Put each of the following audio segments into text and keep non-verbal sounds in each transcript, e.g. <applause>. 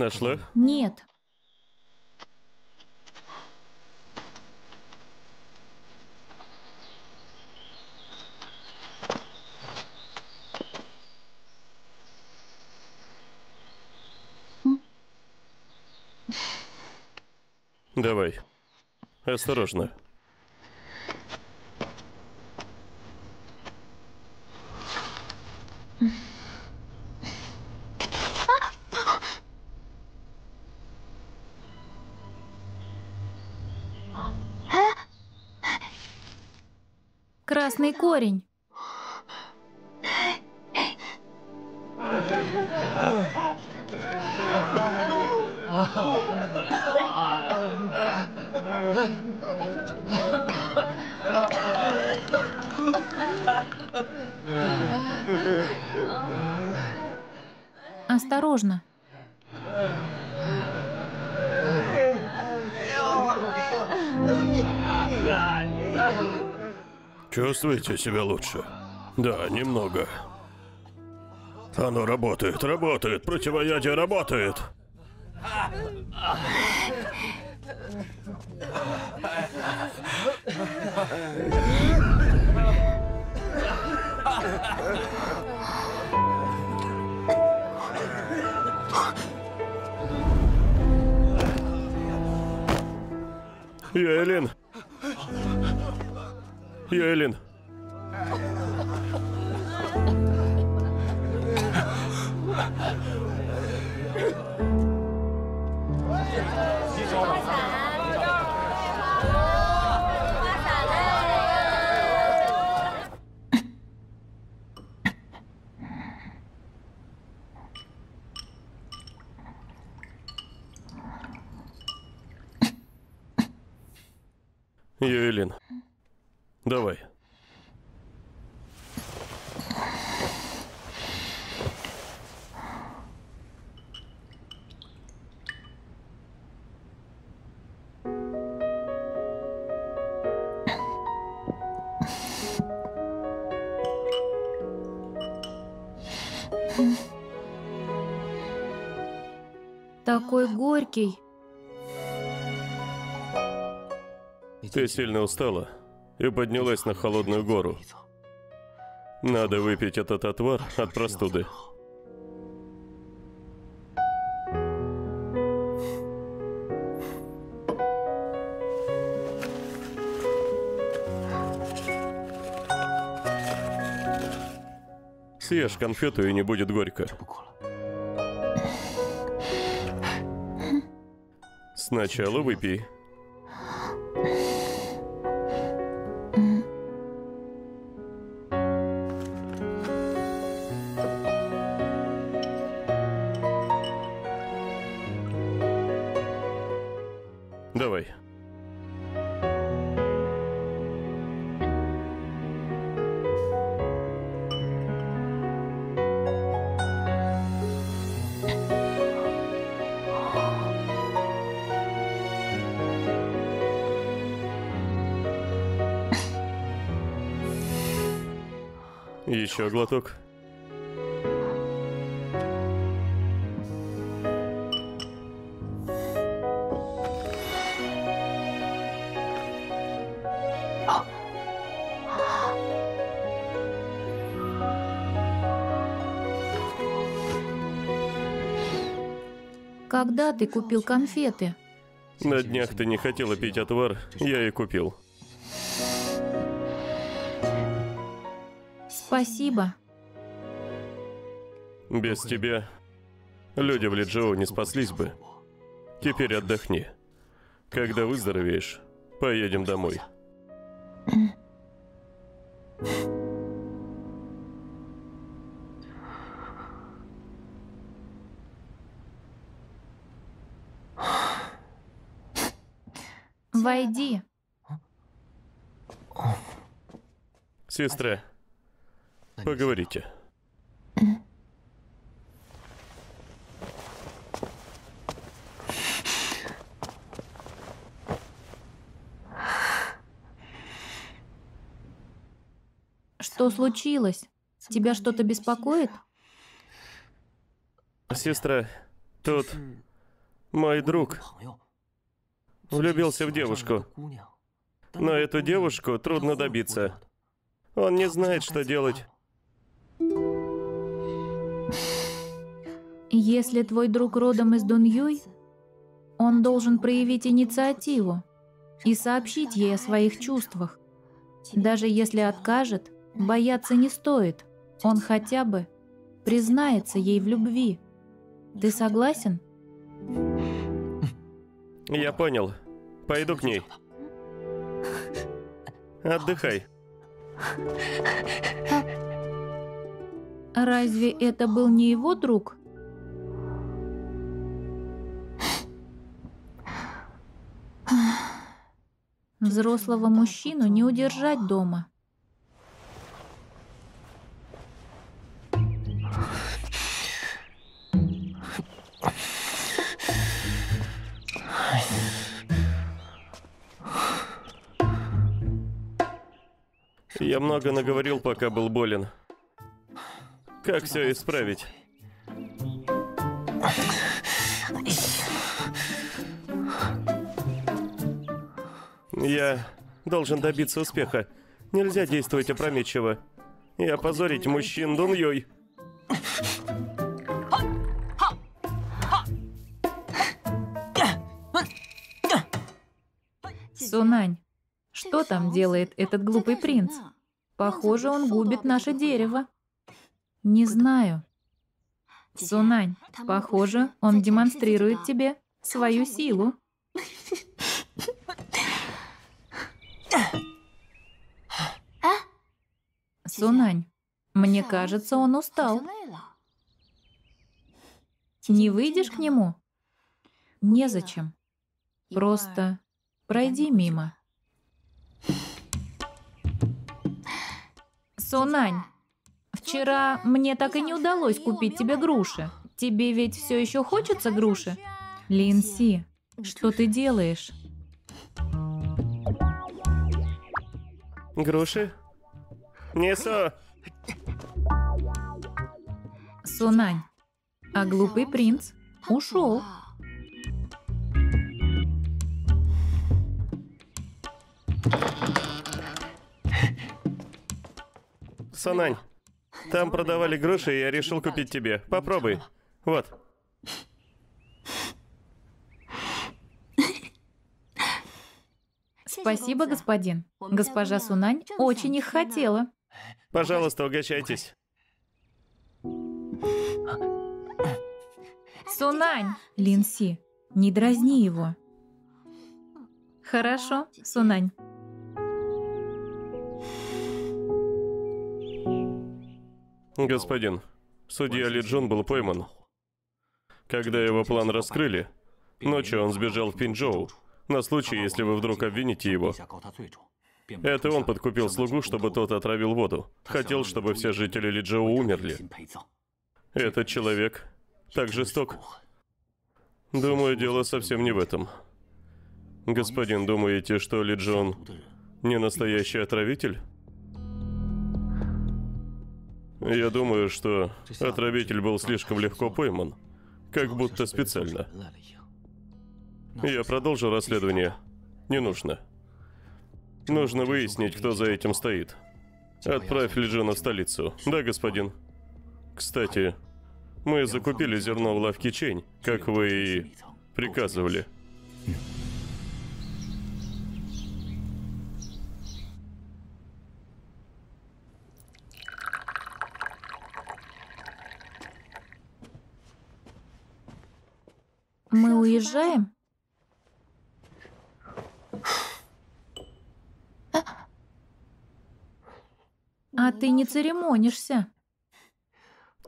Нашла? Нет. Давай. Осторожно. Красный корень. Осторожно. Чувствуете себя лучше? Да, немного. Оно работает, работает, противоядие работает. Елен. Елен. Юэлин. Сильно устала и поднялась на холодную гору. Надо выпить этот отвар от простуды. Съешь конфету и не будет горько. Сначала выпей. Глоток. Когда ты купил конфеты? На днях ты не хотела пить отвар, я и купил. Спасибо. Без тебя люди в Лиджоу не спаслись бы. Теперь отдохни. Когда выздоровеешь, поедем домой. Войди. Сестра, поговорите. Что случилось? Тебя что-то беспокоит? Сестра, Тут мой друг влюбился в девушку, но эту девушку трудно добиться. Он не знает, что делать. Если твой друг родом из Дуньюй, он должен проявить инициативу и сообщить ей о своих чувствах. Даже если откажет, бояться не стоит. Он хотя бы признается ей в любви. Ты согласен? Я понял. Пойду к ней. Отдыхай. Разве это был не его друг? Взрослого мужчину не удержать дома. Я много наговорил, пока был болен. Как все исправить? Я должен добиться успеха. Нельзя действовать опрометчиво. И опозорить мужчин Дуньей. Сунань, что там делает этот глупый принц? Похоже, он губит наше дерево. Не знаю. Сунань, похоже, он демонстрирует тебе свою силу. Сунань, мне кажется, он устал. Не выйдешь к нему? Незачем. Просто пройди мимо. Сунань, вчера мне так и не удалось купить тебе груши. Тебе ведь все еще хочется груши? Линси, что ты делаешь? Груши? Несу. Сунань, а глупый принц ушел. Санань, там продавали груши, и я решил купить тебе. Попробуй. Вот. Спасибо, господин. Госпожа Сунань очень их хотела. Пожалуйста, угощайтесь. Сунань! Линси, не дразни его. Хорошо, Сунань. Господин, судья Ли Джун был пойман. Когда его план раскрыли, ночью он сбежал в Пинчжоу, на случай, если вы вдруг обвините его. Это он подкупил слугу, чтобы тот отравил воду. Хотел, чтобы все жители Лиджоу умерли. Этот человек так жесток. Думаю, дело совсем не в этом. Господин, думаете, что Лиджон не настоящий отравитель? Я думаю, что отравитель был слишком легко пойман. Как будто специально. Я продолжу расследование. Не нужно. Нужно выяснить, кто за этим стоит. Отправь Лиджона в столицу. Да, господин. Кстати, мы закупили зерно в лавке Чень, как вы и приказывали. Мы уезжаем? А ты не церемонишься.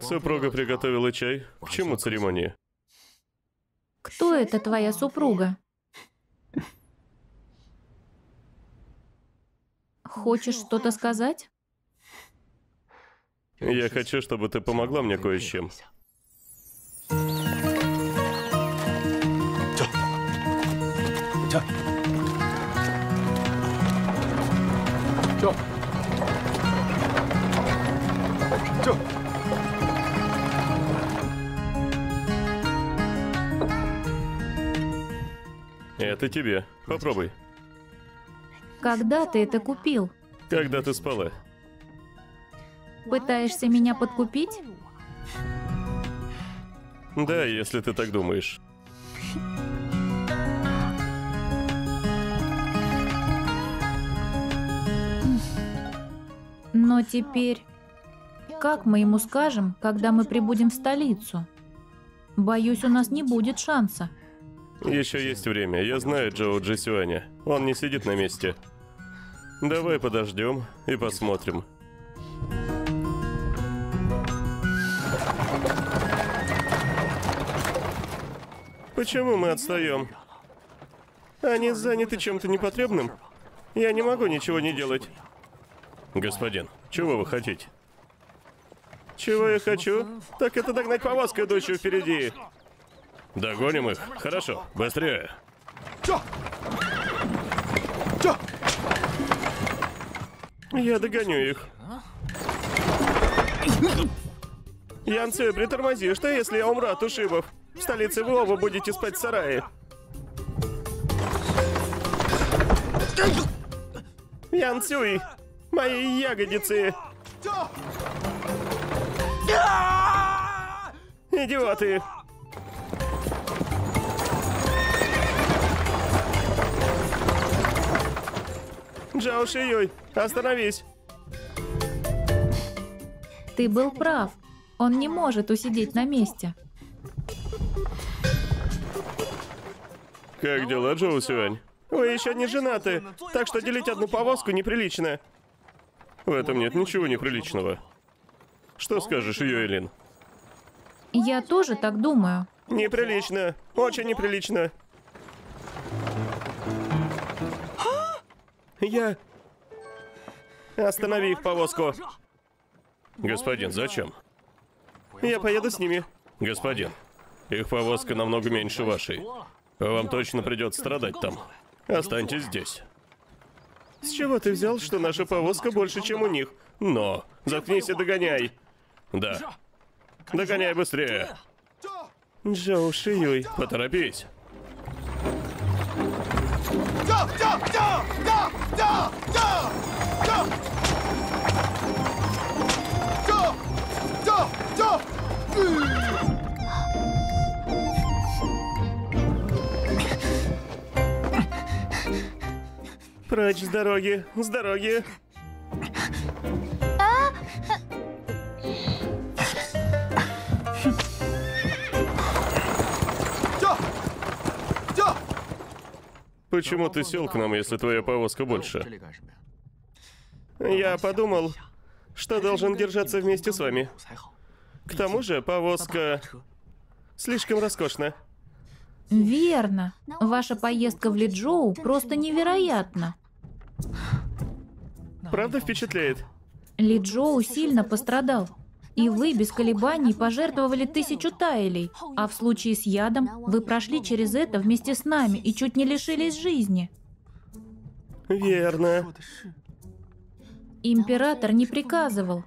Супруга приготовила чай. К чему церемония? Кто это твоя супруга? Хочешь что-то сказать? Я хочу, чтобы ты помогла мне кое с чем. Это тебе. Попробуй. Когда ты это купил? Когда ты спала. Пытаешься меня подкупить? Да, если ты так думаешь. Но теперь... Как мы ему скажем, когда мы прибудем в столицу? Боюсь, у нас не будет шанса. Еще есть время. Я знаю Джоу Джисюаня. Он не сидит на месте. Давай подождем и посмотрим. Почему мы отстаем? Они заняты чем-то непотребным? Я не могу ничего не делать. Господин, чего вы хотите? Чего я хочу? Так это догнать повозку, идущую впереди. Догоним их? Хорошо, быстрее. Я догоню их. Янцы, притормози, что если я умру от ушибов? В столице вы оба будете спать в сарае. Янцюй, мои ягодицы. Идиоты. Джао Шиюй, остановись. Ты был прав. Он не может усидеть на месте. Как дела, Джоу Сюань? Вы еще не женаты, так что делить одну повозку неприлично. В этом нет ничего неприличного. Что скажешь, Юэлин? Я тоже так думаю. Неприлично. Очень неприлично. Я... Останови их повозку. Господин, зачем? Я поеду с ними. Господин, их повозка намного меньше вашей. Вам точно придется страдать там. Останьтесь здесь. С чего ты взял, что наша повозка больше, чем у них? Но, заткнись и догоняй. Да. Догоняй быстрее. Джоу Шиюй, поторопись. Прочь с дороги, с дороги. Почему ты сел к нам, если твоя повозка больше? Я подумал, что должен держаться вместе с вами. К тому же повозка слишком роскошна. Верно. Ваша поездка в Лиджоу просто невероятна. Правда впечатляет? Лиджоу сильно пострадал. И вы без колебаний пожертвовали тысячу таилей, а в случае с ядом вы прошли через это вместе с нами и чуть не лишились жизни. Верно. Император не приказывал.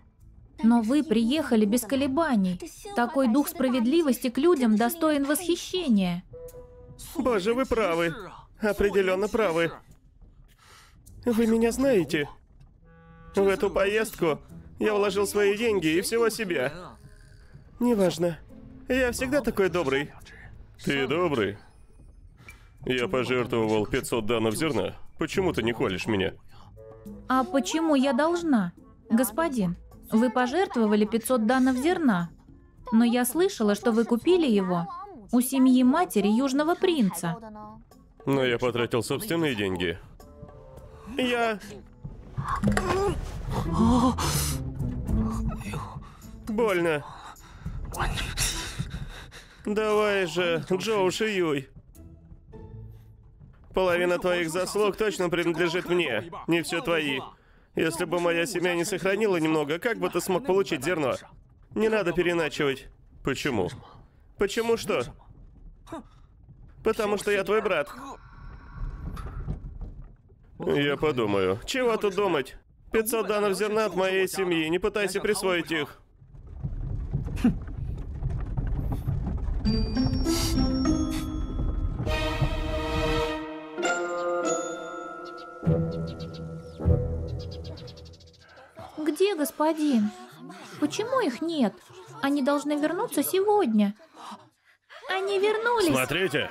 Но вы приехали без колебаний. Такой дух справедливости к людям достоин восхищения. Боже, вы правы. Определенно правы. Вы меня знаете. В эту поездку я вложил свои деньги и всего себя. Неважно. Я всегда такой добрый. Ты добрый? Я пожертвовал 500 данов зерна. Почему ты не хвалишь меня? А почему я должна? Господин, вы пожертвовали 500 данов зерна. Но я слышала, что вы купили его у семьи матери Южного принца. Но я потратил собственные деньги. Я... Больно. Давай же, Джоу Шиюй. Половина твоих заслуг точно принадлежит мне, не все твои. Если бы моя семья не сохранила немного, как бы ты смог получить зерно? Не надо переначивать. Почему? Почему что? Потому что я твой брат. Я подумаю. Чего тут думать? 500 данов зерна от моей семьи, не пытайся присвоить их. Где господин? Почему их нет? Они должны вернуться сегодня. Они вернулись. Смотрите,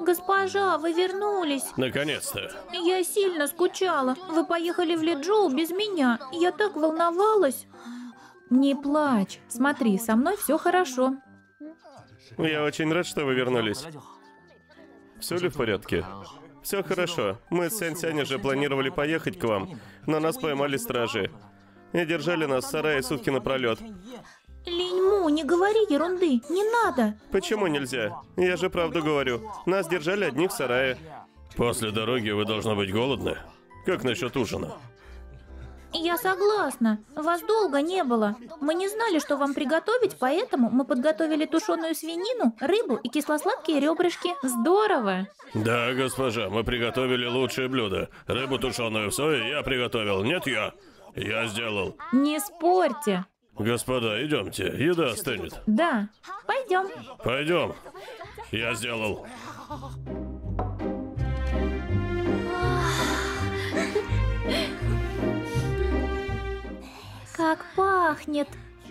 Госпожа, вы вернулись. наконец-то. Я сильно скучала. Вы поехали в Лиджоу без меня. Я так волновалась. Не плачь. Смотри, со мной все хорошо. Я очень рад, что вы вернулись. Все ли в порядке? Все хорошо. Мы с Сянь-Сянь уже планировали поехать к вам, но нас поймали стражи. И держали нас в сарае сутки напролет. Линьму, не говори ерунды. Не надо. Почему нельзя? Я же правду говорю. Нас держали одних в сарае. После дороги вы должны быть голодны. Как насчет ужина? Я согласна. Вас долго не было. Мы не знали, что вам приготовить, поэтому мы подготовили тушеную свинину, рыбу и кисло-сладкие ребрышки. Здорово. Да, госпожа, мы приготовили лучшее блюдо. Рыбу тушеную в сое я приготовил. Нет, я. Я сделал. Не спорьте. Господа, идемте. Еда остынет. Да, пойдем. Пойдем. Я сделал. Как пахнет.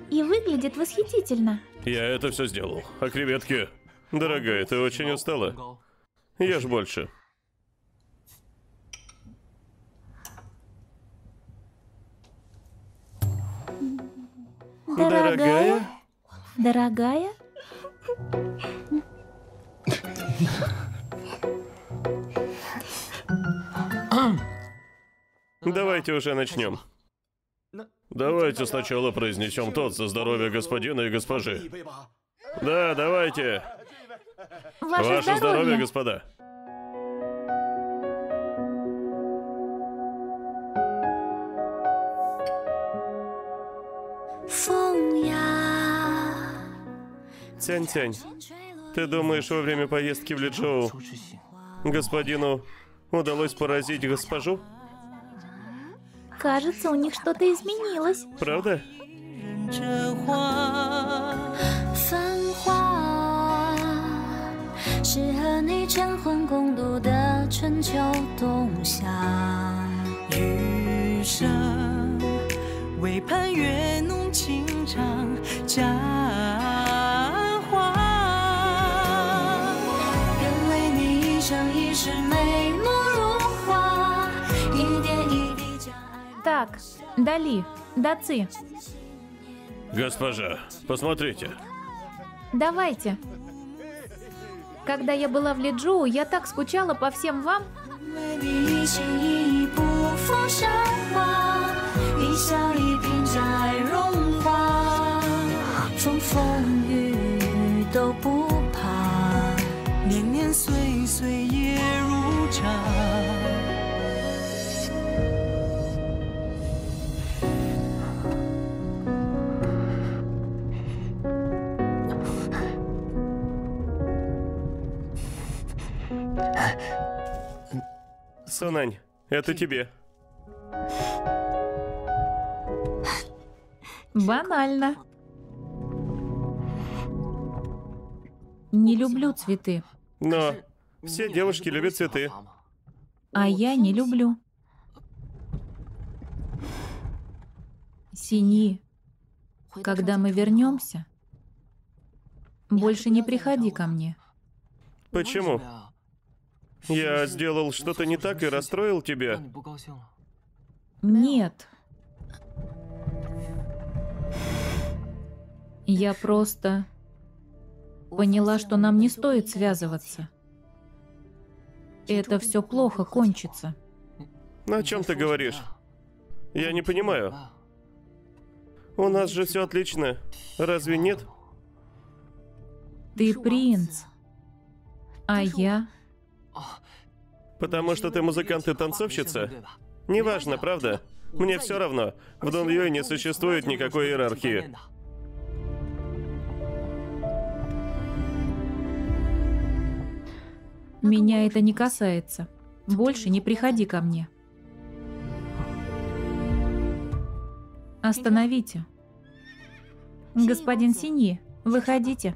И выглядит восхитительно. Я это все сделал. А креветки? Дорогая, ты очень устала. Ешь больше. Дорогая? Дорогая? Давайте уже начнем. Давайте сначала произнесем тот за здоровье господина и госпожи. Да, давайте. Ваше, Ваше здоровье, здоровье. господа. Тянь-тянь, ты думаешь, во время поездки в Лиджоу господину удалось поразить госпожу? Кажется, у них что-то изменилось. Правда? 这花。繁华，是和你晨昏共度的春秋冬夏。余生唯盼月浓情长佳 Так, Дали, Даци, Госпожа, посмотрите. давайте. Когда я была в Лиджоу, я так скучала по всем вам. 为你常。Сунань, это тебе. Банально. Не люблю цветы, Но все девушки любят цветы. а я не люблю. Сини, когда мы вернемся, больше не приходи ко мне. Почему? Я сделал что-то не так и расстроил тебя. Нет. Я просто поняла, что нам не стоит связываться. Это все плохо кончится. О чем ты говоришь? Я не понимаю. У нас же все отлично. Разве нет? Ты принц, а я Потому что ты музыкант и танцовщица? Неважно, правда? Мне все равно. В Дон Юй не существует никакой иерархии. Меня это не касается. Больше не приходи ко мне. Остановите. Господин Синьи, выходите.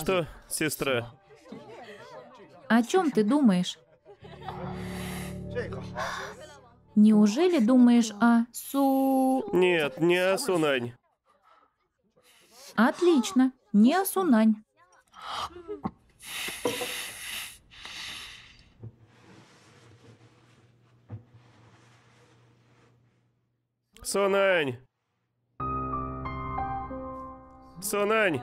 Что, сестра? О чем ты думаешь? Неужели думаешь о Су... Нет, не Асунань. Отлично, не о Сунань. Сунань! Сунань!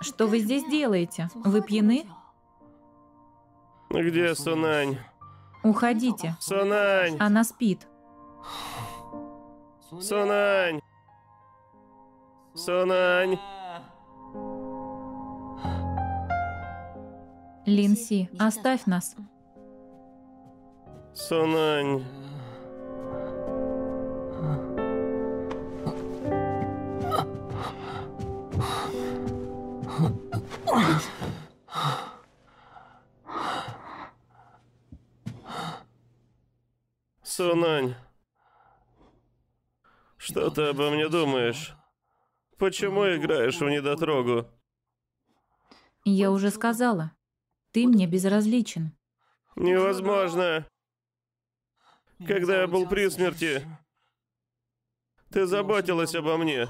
Что вы здесь делаете? Вы пьяны? Где Сунань? Уходите. Сунань! Она спит. Сунань! Сунань! Линси, оставь нас. Сунань! Сунань, что ты обо мне думаешь? Почему играешь в недотрогу? Я уже сказала. Ты мне безразличен. Невозможно. Когда я был при смерти, ты заботилась обо мне.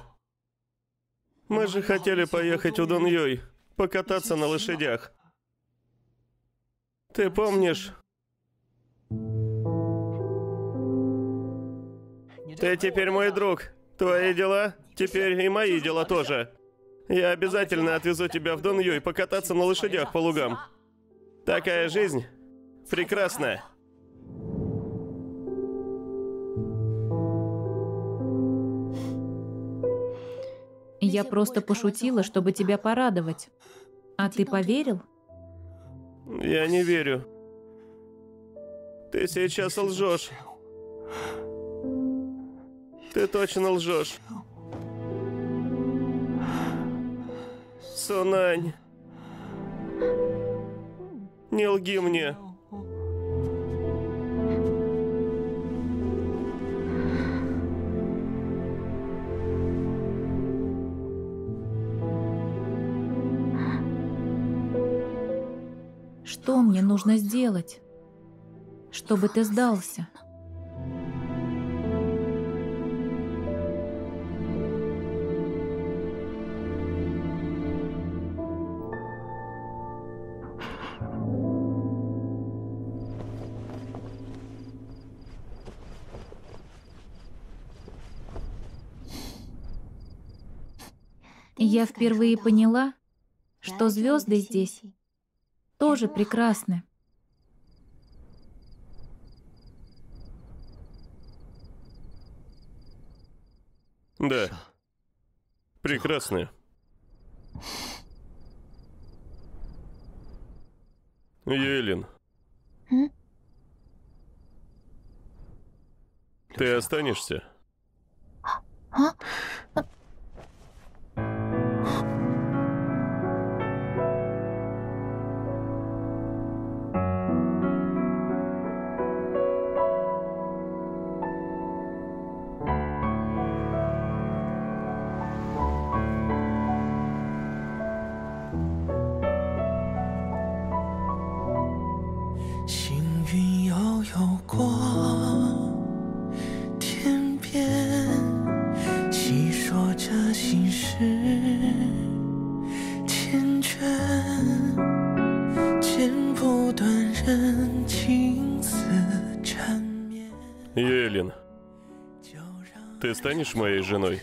Мы же хотели поехать в Дуньёй, покататься на лошадях. Ты помнишь? Ты теперь мой друг. Твои дела теперь и мои дела тоже. Я обязательно отвезу тебя в Дунью и покататься на лошадях по лугам. Такая жизнь прекрасная. Я просто пошутила, чтобы тебя порадовать. А ты поверил? Я не верю. Ты сейчас лжешь. Ты точно лжешь. Сунань. Не лги мне. Что мне нужно сделать, чтобы ты сдался? Я впервые поняла, что звезды здесь тоже прекрасны. Да. Прекрасная. Елен. Ты останешься? Елен, ты станешь моей женой?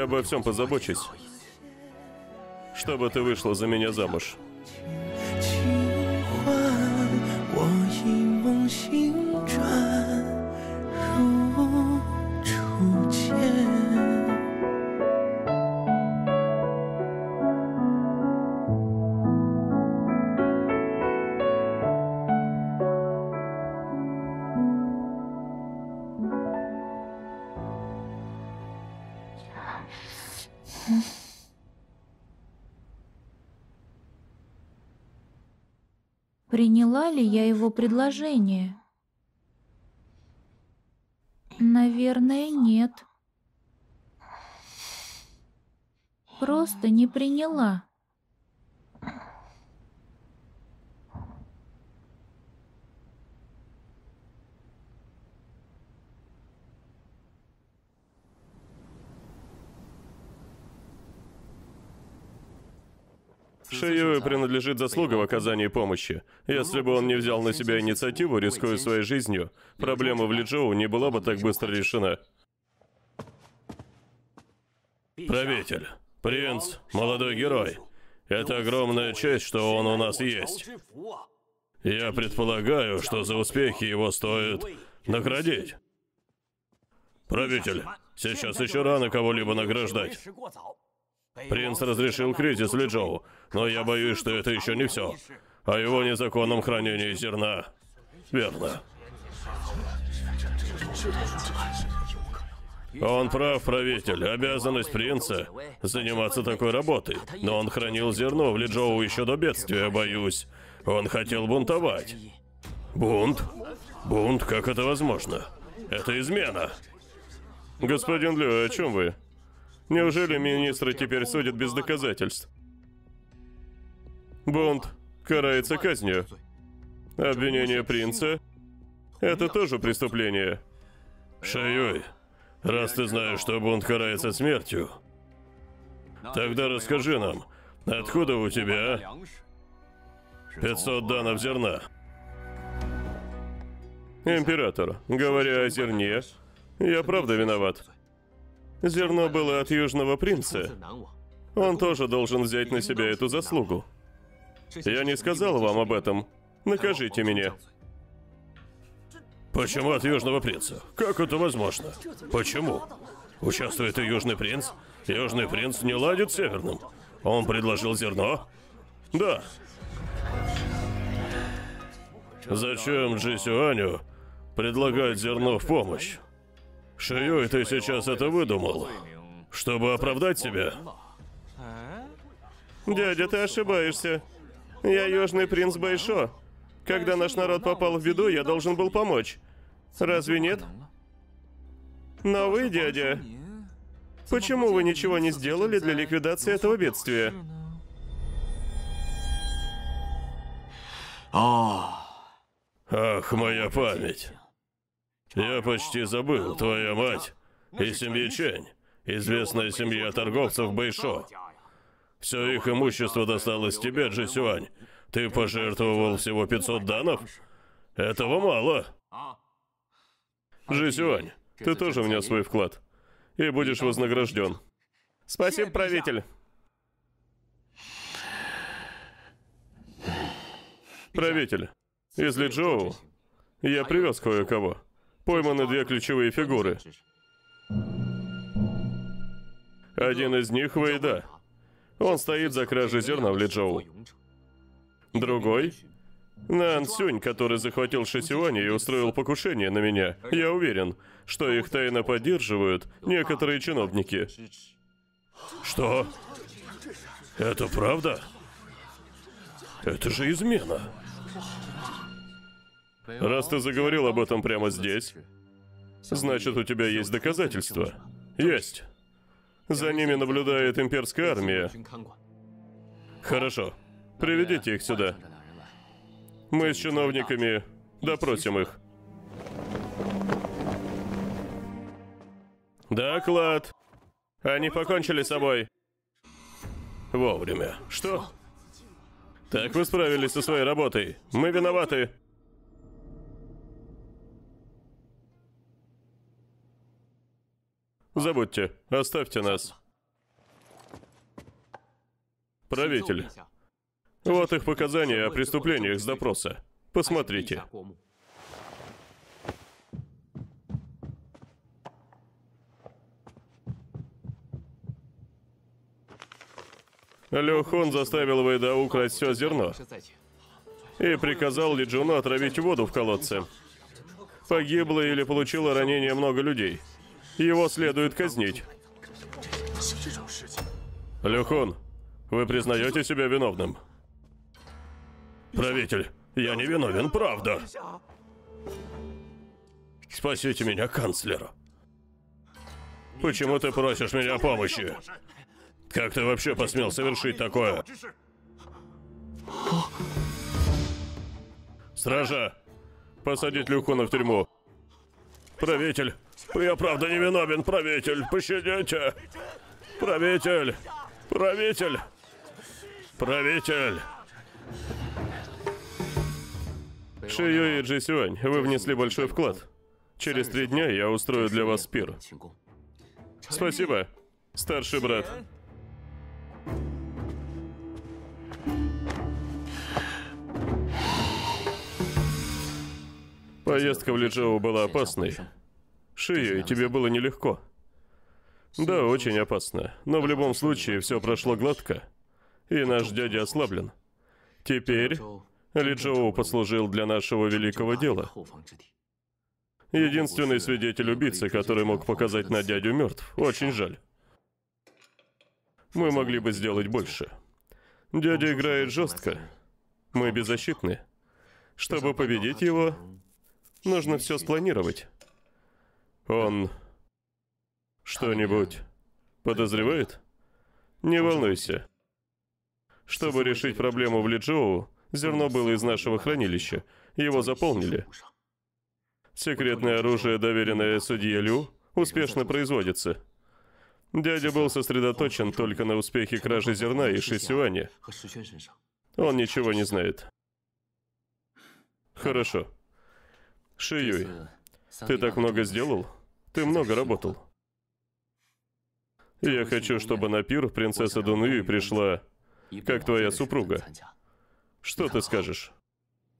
Я обо всем позабочусь. Чтобы ты вышла за меня замуж. Приняла ли я его предложение? Наверное, нет. Просто не приняла. Шиюэ принадлежит заслуга в оказании помощи. Если бы он не взял на себя инициативу, рискуя своей жизнью, проблема в Лиджоу не была бы так быстро решена. Правитель, принц, молодой герой. Это огромная честь, что он у нас есть. Я предполагаю, что за успехи его стоит наградить. Правитель, сейчас еще рано кого-либо награждать. Принц разрешил кризис Лиджоу, но я боюсь, что это еще не все. О его незаконном хранении зерна. Верно. Он прав, правитель. Обязанность принца заниматься такой работой. Но он хранил зерно в Лиджоу еще до бедствия, боюсь. Он хотел бунтовать. Бунт? Бунт? Как это возможно? Это измена. Господин Лю, о чем вы? Неужели министры теперь судят без доказательств? Бунт карается казнью. Обвинение принца — это тоже преступление. Шаюй, раз ты знаешь, что бунт карается смертью, тогда расскажи нам, откуда у тебя 500 данов зерна? Император, говоря о зерне, я правда виноват. Зерно было от Южного Принца. Он тоже должен взять на себя эту заслугу. Я не сказал вам об этом. Накажите меня. Почему от Южного Принца? Как это возможно? Почему? Участвует и Южный Принц? Южный Принц не ладит с Северным. Он предложил зерно? Да. Зачем Джи Сюаню предлагать зерно в помощь? Шиюй, ты сейчас это выдумал, чтобы оправдать себя? Дядя, ты ошибаешься. Я южный принц Байшо. Когда наш народ попал в беду, я должен был помочь. Разве нет? Но вы, дядя, почему вы ничего не сделали для ликвидации этого бедствия? Ах, моя память. Я почти забыл, твоя мать и семья Чэнь, известная семья торговцев Бэйшо. Все их имущество досталось тебе, Джисюань. Ты пожертвовал всего 500 данов? Этого мало. Джисюань, ты тоже внес свой вклад. И будешь вознагражден. Спасибо, правитель. Правитель, из Лиджоу я привез кое-кого. Пойманы две ключевые фигуры. Один из них Вейда. Он стоит за кражей зерна в Лиджоу. Другой — Нан Сюнь, который захватил Шисюани и устроил покушение на меня. Я уверен, что их тайно поддерживают некоторые чиновники. Что? Это правда? Это же измена. Раз ты заговорил об этом прямо здесь, значит, у тебя есть доказательства. Есть. За ними наблюдает имперская армия. Хорошо. Приведите их сюда. Мы с чиновниками допросим их. Доклад. Они покончили с собой. Вовремя. Что? Так вы справились со своей работой. Мы виноваты. Забудьте, оставьте нас. Правитель. Вот их показания о преступлениях с допроса. Посмотрите. Люхон заставил Вейда украсть все зерно и приказал Лиджуну отравить воду в колодце. Погибло или получило ранение много людей. Его следует казнить. Люхон, вы признаете себя виновным? Правитель, я не виновен, правда. Спасите меня, канцлер. Почему ты просишь меня помощи? Как ты вообще посмел совершить такое? Стража! Посадить Люхуна в тюрьму. Правитель! Я правда не виновен, правитель! Пощадите! Правитель! Правитель! Правитель! Шию и Джи Сюань, вы внесли большой вклад. Через три дня я устрою для вас пир. Спасибо, старший брат. Поездка в Лиджоу была опасной. Шию, тебе было нелегко. Да, очень опасно. Но в любом случае все прошло гладко. И наш дядя ослаблен. Теперь Лиджоу послужил для нашего великого дела. Единственный свидетель убийцы, который мог показать на дядю мертв. Очень жаль. Мы могли бы сделать больше. Дядя играет жестко. Мы беззащитны. Чтобы победить его, нужно все спланировать. Он что-нибудь подозревает? Не волнуйся. Чтобы решить проблему в Лиджоу, зерно было из нашего хранилища. Его заполнили. Секретное оружие, доверенное судье Лю, успешно производится. Дядя был сосредоточен только на успехе кражи зерна и Шисюаня. Он ничего не знает. Хорошо. Шиюй, ты так много сделал? Ты много работал. Я хочу, чтобы на пир принцесса Дунуи пришла, как твоя супруга. Что ты скажешь?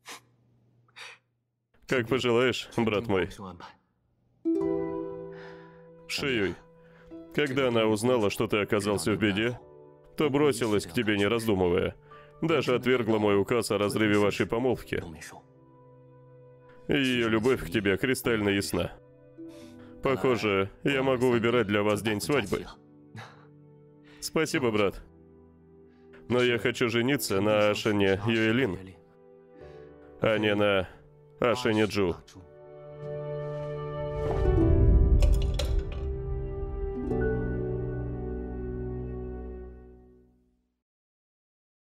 <laughs> Как пожелаешь, брат мой. Шиюй, когда она узнала, что ты оказался в беде, то бросилась к тебе, не раздумывая. Даже отвергла мой указ о разрыве вашей помолвки. Ее любовь к тебе кристально ясна. Похоже, я могу выбирать для вас день свадьбы. Спасибо, брат. Но я хочу жениться на Ашане Юэлин, а не на Ашане Джу.